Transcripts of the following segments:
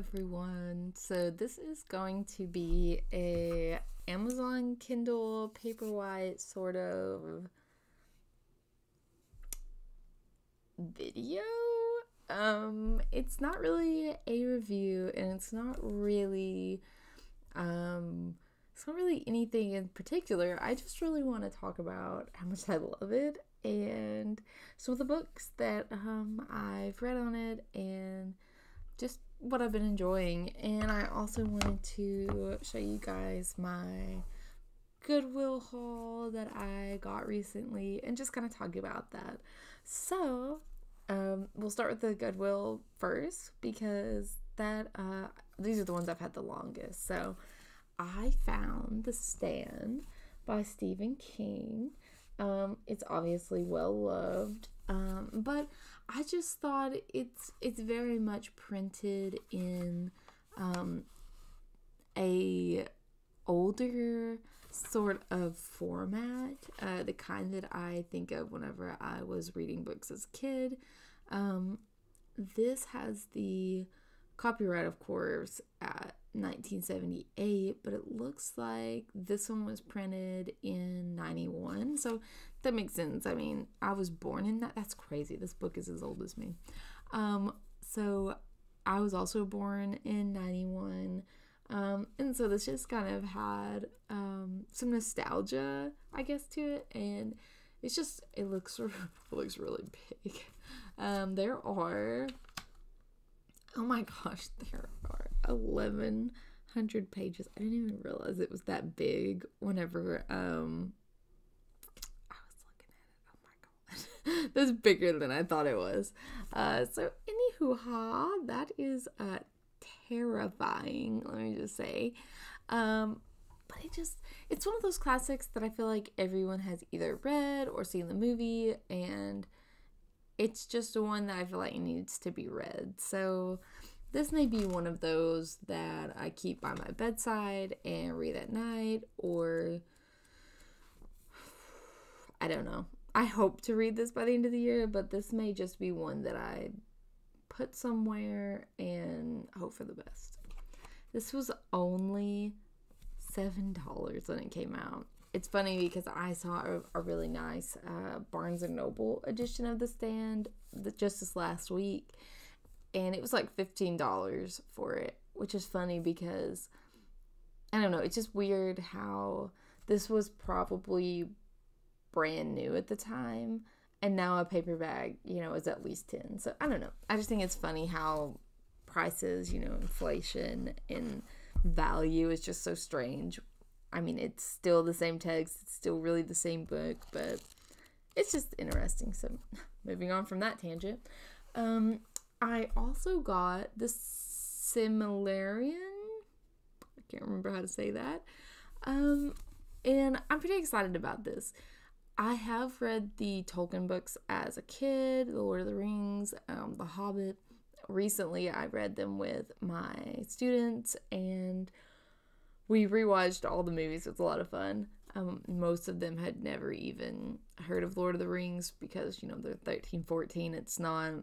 everyone. So this is going to be a Amazon Kindle Paperwhite sort of video. Um it's not really a review and it's not really um it's not really anything in particular. I just really want to talk about how much I love it and some of the books that um I've read on it and just what I've been enjoying. And I also wanted to show you guys my Goodwill haul that I got recently and just kind of talk about that. So, um, we'll start with the Goodwill first because that uh, these are the ones I've had the longest. So, I found The Stand by Stephen King. Um, it's obviously well loved, um, but I just thought it's it's very much printed in um, a older sort of format, uh, the kind that I think of whenever I was reading books as a kid. Um, this has the copyright, of course, at 1978, but it looks like this one was printed in 91. So that makes sense. I mean, I was born in that. That's crazy. This book is as old as me. Um, so I was also born in 91. Um, and so this just kind of had um, some nostalgia, I guess, to it. And it's just, it looks, it looks really big. Um, there are, oh my gosh, there are 1100 pages. I didn't even realize it was that big whenever um, That's bigger than I thought it was. Uh, so, anywho, ha, that is uh, terrifying, let me just say. Um, but it just, it's one of those classics that I feel like everyone has either read or seen the movie, and it's just one that I feel like needs to be read. So, this may be one of those that I keep by my bedside and read at night, or I don't know. I hope to read this by the end of the year, but this may just be one that I put somewhere and hope for the best. This was only $7 when it came out. It's funny because I saw a, a really nice uh, Barnes and Noble edition of The Stand just this last week, and it was like $15 for it, which is funny because I don't know, it's just weird how this was probably brand new at the time and now a paper bag you know is at least 10 so i don't know. I just think it's funny how prices you know inflation and value is just so strange. I mean it's still the same text it's still really the same book but it's just interesting. So moving on from that tangent um i also got the Silmarillion i can't remember how to say that um and i'm pretty excited about this I have read the Tolkien books as a kid, The Lord of the Rings, um, The Hobbit. Recently, I read them with my students and we rewatched all the movies. It was a lot of fun. Um, most of them had never even heard of Lord of the Rings because, you know, they're 13, 14. It's not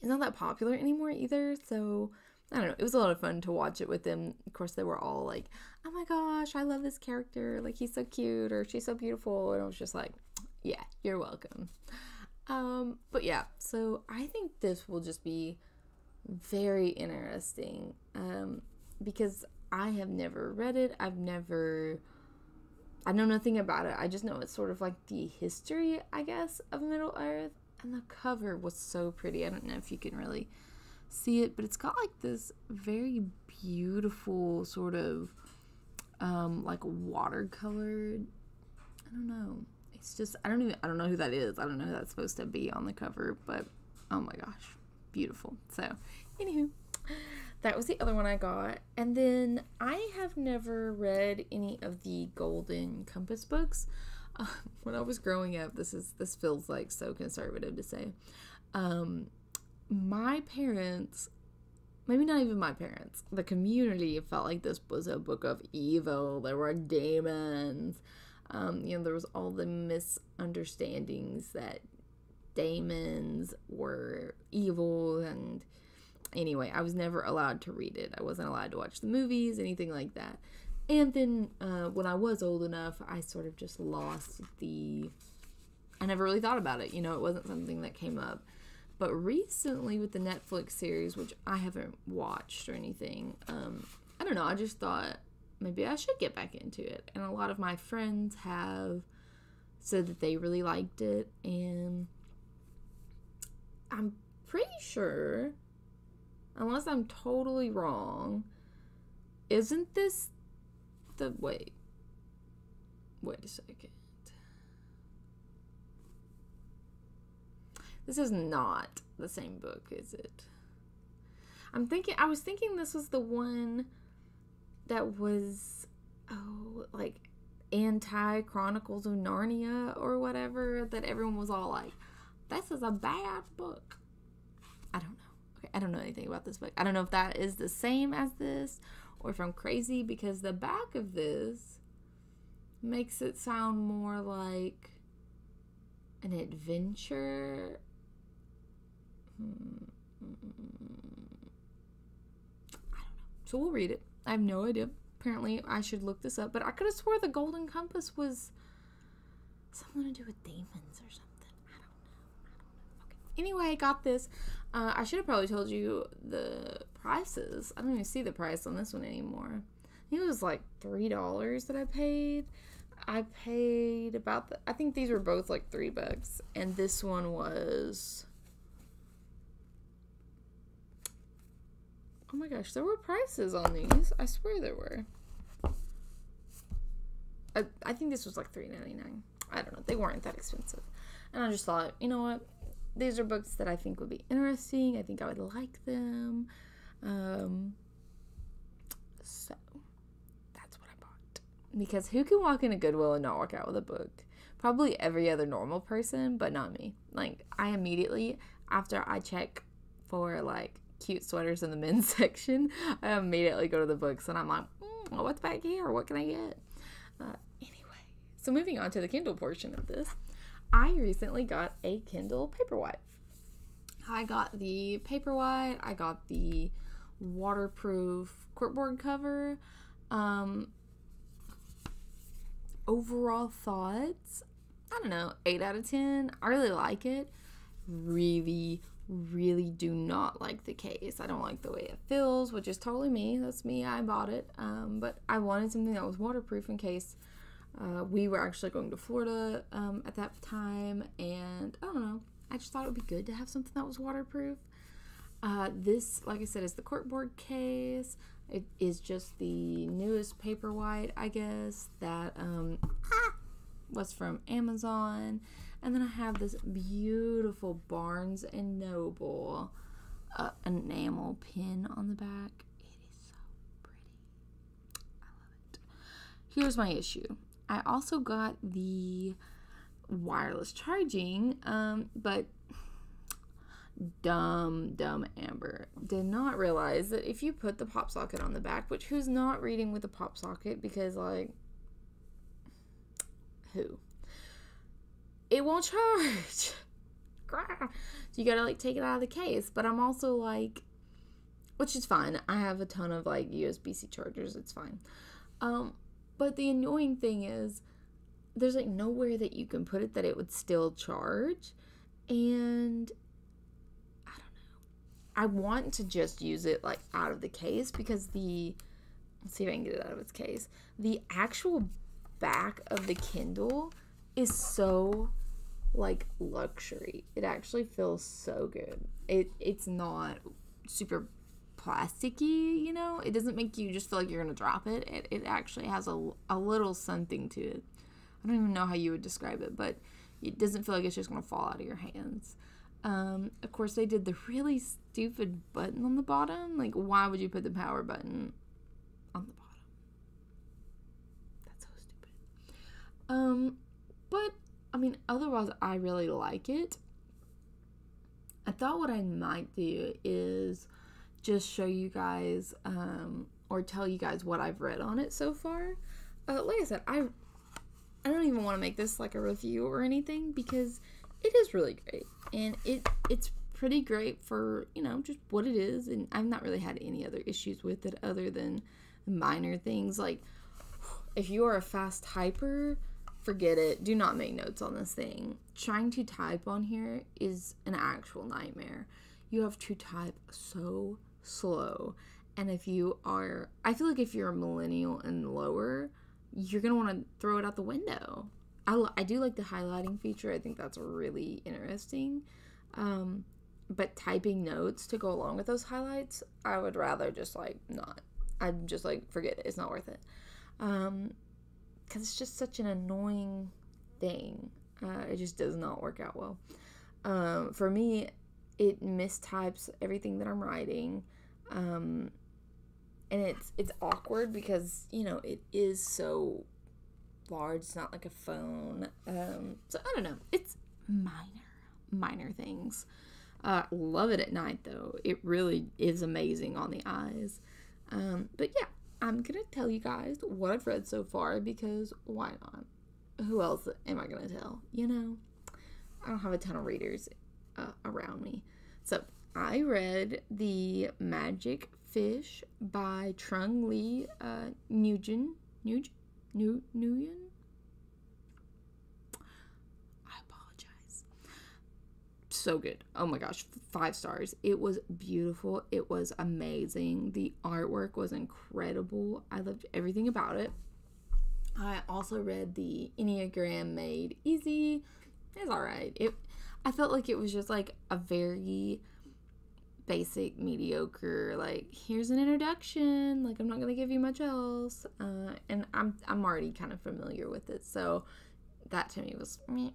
it's not that popular anymore either. So I don't know. It was a lot of fun to watch it with them. Of course, they were all like, "Oh my gosh, I love this character! Like he's so cute, or she's so beautiful," and I was just like, "Yeah, you're welcome." Um, but yeah, so I think this will just be very interesting um, because I have never read it. I've never, I know nothing about it. I just know it's sort of like the history, I guess, of Middle Earth. And the cover was so pretty. I don't know if you can really see it, but it's got like this very beautiful sort of um like watercolor. I don't know. It's just I don't even I don't know who that is. I don't know who that's supposed to be on the cover, but oh my gosh, beautiful. So, anywho, that was the other one I got. And then I have never read any of the Golden Compass books. Uh, when I was growing up, this is this feels like so conservative to say. Um, my parents maybe not even my parents the community felt like this was a book of evil there were demons um, you know there was all the misunderstandings that demons were evil and anyway, I was never allowed to read it. I wasn't allowed to watch the movies, anything like that. And then uh, when I was old enough, I sort of just lost the. I never really thought about it. You know, it wasn't something that came up. But recently, with the Netflix series, which I haven't watched or anything, um, I don't know. I just thought maybe I should get back into it. And a lot of my friends have said that they really liked it. And I'm pretty sure, unless I'm totally wrong, isn't this the. Wait. Wait a second. This is not the same book, is it? I'm thinking, I was thinking this was the one that was, oh, like anti Chronicles of Narnia or whatever, that everyone was all like, this is a bad book. I don't know. Okay, I don't know anything about this book. I don't know if that is the same as this or if I'm crazy because the back of this makes it sound more like an adventure. Hmm. I don't know. So we'll read it. I have no idea. Apparently, I should look this up, but I could have swore the Golden Compass was something to do with demons or something. I don't know. I don't know. Okay. Anyway, I got this. Uh, I should have probably told you the prices. I don't even see the price on this one anymore. I think it was like three dollars that I paid. I paid about the, I think these were both like three bucks, and this one was. Oh my gosh, there were prices on these. I swear there were. I, I think this was like three ninety nine. I don't know. They weren't that expensive, and I just thought, you know what, these are books that I think would be interesting. I think I would like them. Um, so that's what I bought. Because who can walk into Goodwill and not walk out with a book? Probably every other normal person, but not me. Like, I immediately, after I check for like cute sweaters in the men's section, I immediately go to the books and I'm like, mm, what's back here? What can I get? Uh, anyway, so moving on to the Kindle portion of this, I recently got a Kindle Paperwhite. I got the Paperwhite, I got the waterproof corkboard cover. Um, overall thoughts, I don't know, 8 out of 10. I really like it. Really, really do not like the case. I don't like the way it feels, which is totally me. That's me. I bought it. Um, but I wanted something that was waterproof in case uh, we were actually going to Florida um, at that time. And I don't know. I just thought it would be good to have something that was waterproof. Uh, this, like I said, is the corkboard case. It is just the newest Paperwhite, I guess, that um, was from Amazon. And then I have this beautiful Barnes and Noble uh, enamel pin on the back. It is so pretty. I love it. Here's my issue. I also got the wireless charging, um, but dumb, dumb Amber did not realize that if you put the pop socket on the back, which who's not reading with a pop socket because, like, who? It won't charge. so you gotta, like, take it out of the case. But I'm also, like, which is fine. I have a ton of, like, USB C chargers. It's fine. Um, but the annoying thing is, there's like nowhere that you can put it that it would still charge. And I don't know. I want to just use it like out of the case because the let's see if I can get it out of its case. The actual back of the Kindle is so like luxury. It actually feels so good. It it's not super plasticky, you know? It doesn't make you just feel like you're gonna drop it. It, it actually has a, a little something to it. I don't even know how you would describe it, but it doesn't feel like it's just to fall out of your hands. Um, of course, they did the really stupid button on the bottom. Like, why would you put the power button on the bottom? That's so stupid. Um, but I mean, otherwise, I really like it. I thought what I might do is just show you guys um, or tell you guys what I've read on it so far. Uh, like I said, I I don't even want to make this like a review or anything because it is really great and it it's pretty great for, you know, just what it is. And I've not really had any other issues with it other than minor things. Like, if you are a fast typer, forget it. Do not make notes on this thing. Trying to type on here is an actual nightmare. You have to type so slow. And if you are, I feel like if you're a millennial and lower, you're going to want to throw it out the window. I, I do like the highlighting feature. I think that's really interesting. Um, but typing notes to go along with those highlights, I would rather just like not. I'd just like forget it. It's not worth it. Um, because it's just such an annoying thing. Uh, it just does not work out well. Um, for me, it mistypes everything that I'm writing. Um, and it's it's awkward because you know it is so large. It's not like a phone. Um, so I don't know. It's minor, minor things. Uh, love it at night though. It really is amazing on the eyes. Um, but yeah, I'm gonna tell you guys what I've read so far because why not? Who else am I gonna tell? You know, I don't have a ton of readers uh, around me. So I read The Magic Fish by Trung Le uh, Nguyen. Nguyen? Nguyen? So good. Oh my gosh, five stars. It was beautiful. It was amazing. The artwork was incredible. I loved everything about it. I also read the Enneagram Made Easy. It's all right. It I felt like it was just like a very basic, mediocre. Like here's an introduction. Like I'm not gonna give you much else. Uh, and I'm I'm already kind of familiar with it, so that to me was meh.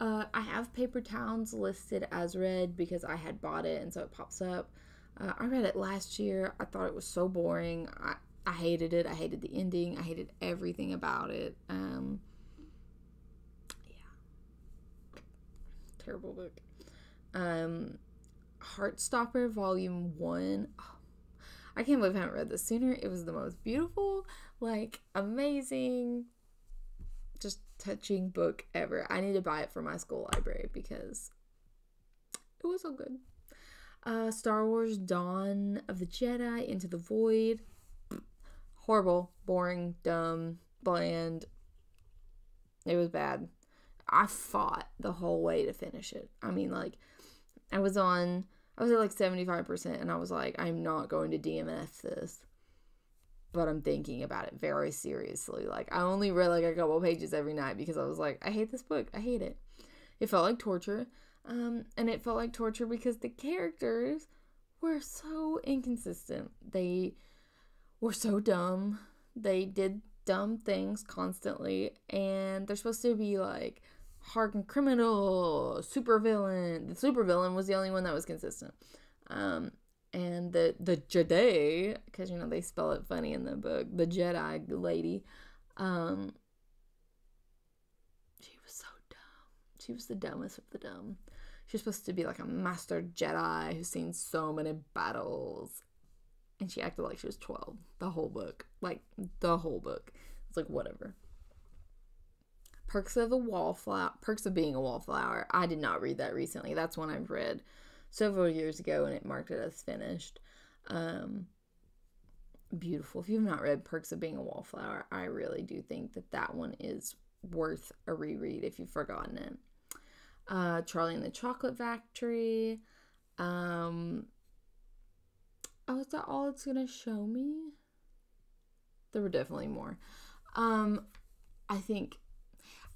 Uh, I have Paper Towns listed as read because I had bought it and so it pops up. Uh, I read it last year. I thought it was so boring. I, I hated it. I hated the ending. I hated everything about it. Um, yeah. Terrible book. Um, Heartstopper Volume 1. Oh, I can't believe I haven't read this sooner. It was the most beautiful, like, amazing, just touching book ever. I need to buy it for my school library because it was so good. Uh, Star Wars Dawn of the Jedi Into the Void. Horrible, boring, dumb, bland. It was bad. I fought the whole way to finish it. I mean, like, I was on, I was at like 75%, and I was like, I'm not going to DNF this but I'm thinking about it very seriously. Like I only read like a couple pages every night because I was like, I hate this book. I hate it. It felt like torture. Um, and it felt like torture because the characters were so inconsistent. They were so dumb. They did dumb things constantly, and they're supposed to be like hardened criminal, supervillain. The supervillain was the only one that was consistent. Um, and the the Jedi, because you know they spell it funny in the book, the Jedi lady, um, she was so dumb. She was the dumbest of the dumb. She's supposed to be like a master Jedi who's seen so many battles, and she acted like she was twelve the whole book, like the whole book. It's like whatever. Perks of a Wallflower. Perks of Being a Wallflower. I did not read that recently. That's one I've read several years ago and it marked it as finished. Um, beautiful. If you've not read Perks of Being a Wallflower, I really do think that that one is worth a reread if you've forgotten it. Uh, Charlie and the Chocolate Factory. Um, oh, is that all it's gonna show me? There were definitely more. Um, I think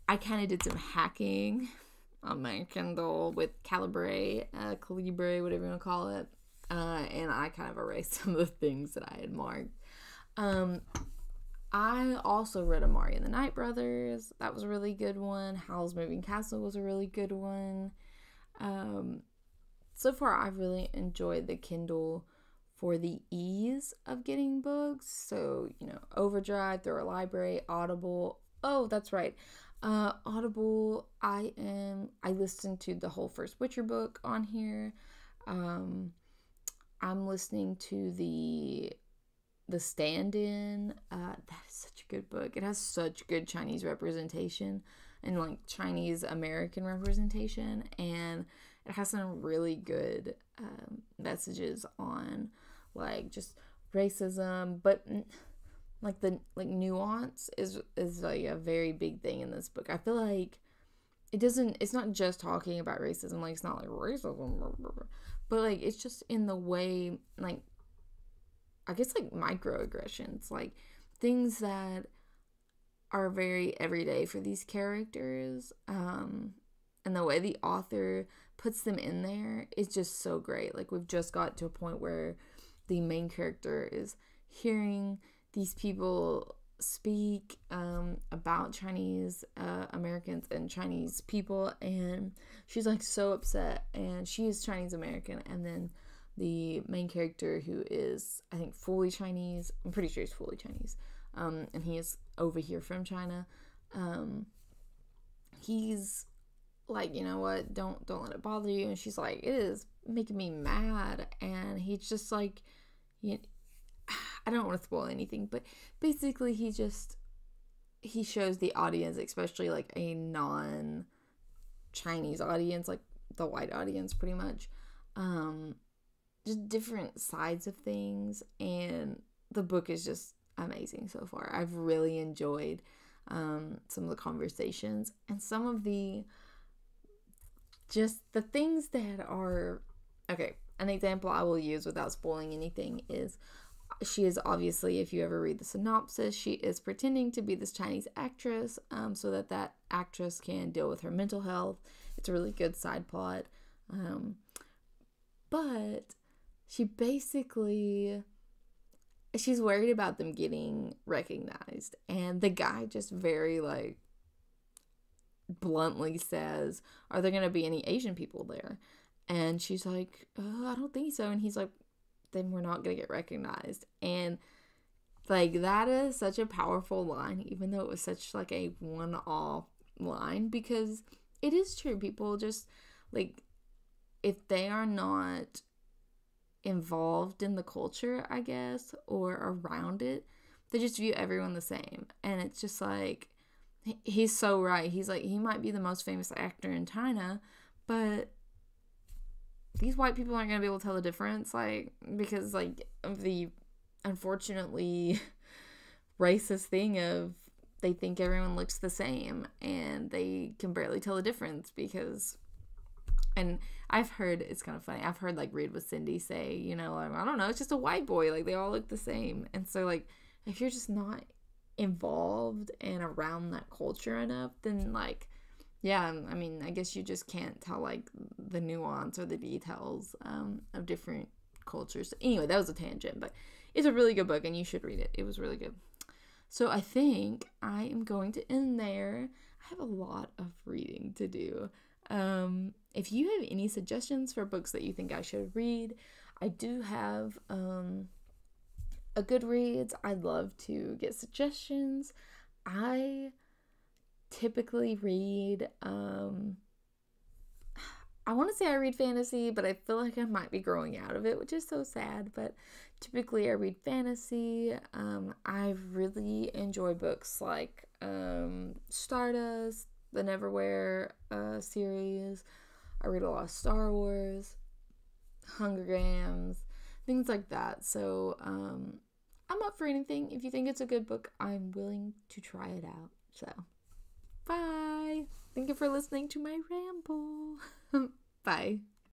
I kind of did some hacking on my Kindle with Calibre, uh, Calibre, whatever you want to call it. Uh, and I kind of erased some of the things that I had marked. Um, I also read Amari and the Night Brothers. That was a really good one. Howl's Moving Castle was a really good one. Um, so far, I've really enjoyed the Kindle for the ease of getting books. So, you know, Overdrive through a library, Audible. Oh, that's right. Uh, Audible, I am. I listened to the whole first Witcher book on here. Um, I'm listening to the the stand-in. Uh, that is such a good book. It has such good Chinese representation and like Chinese American representation, and it has some really good um, messages on like just racism, but like the like nuance is is like a very big thing in this book. I feel like it doesn't it's not just talking about racism like it's not like racism but like it's just in the way like i guess like microaggressions like things that are very everyday for these characters um and the way the author puts them in there is just so great like we've just got to a point where the main character is hearing these people speak um, about Chinese uh, Americans and Chinese people, and she's like so upset, and she is Chinese American, and then the main character who is I think fully Chinese, I'm pretty sure he's fully Chinese, um, and he is over here from China. Um, he's like, you know what? Don't don't let it bother you. And she's like, it is making me mad, and he's just like, you I don't want to spoil anything, but basically he just he shows the audience, especially like a non Chinese audience, like the white audience pretty much, um, just different sides of things and the book is just amazing so far. I've really enjoyed um, some of the conversations and some of the just the things that are okay. An example I will use without spoiling anything is she is obviously, if you ever read the synopsis, she is pretending to be this Chinese actress um, so that that actress can deal with her mental health. It's a really good side plot. Um, but she basically she's worried about them getting recognized and the guy just very like bluntly says are there going to be any asian people there and she's like oh, i don't think so and he's like then we're not going to get recognized. And like that is such a powerful line even though it was such like a one-off line because it is true people just like if they are not involved in the culture, I guess, or around it, they just view everyone the same. And it's just like he's so right. He's like he might be the most famous actor in China, but these white people aren't gonna be able to tell the difference, like because like of the unfortunately racist thing of they think everyone looks the same and they can barely tell the difference because and I've heard it's kind of funny. I've heard like Read with Cindy say, you know, like, I don't know, it's just a white boy. Like they all look the same. And so like if you're just not involved and around that culture enough, then like yeah, I mean, I guess you just can't tell like the nuance or the details um, of different cultures. Anyway, that was a tangent, but it's a really good book and you should read it. It was really good. So I think I am going to end there. I have a lot of reading to do. Um, if you have any suggestions for books that you think I should read, I do have um, a Goodreads. I'd love to get suggestions. I typically read um I want to say I read fantasy, but I feel like I might be growing out of it, which is so sad. But typically I read fantasy. Um, I really enjoy books like um, Stardust, the Neverwhere uh, series. I read a lot of Star Wars, Hunger Games, things like that. So um, I'm up for anything. If you think it's a good book, I'm willing to try it out. So. Bye. Thank you for listening to my ramble. Bye.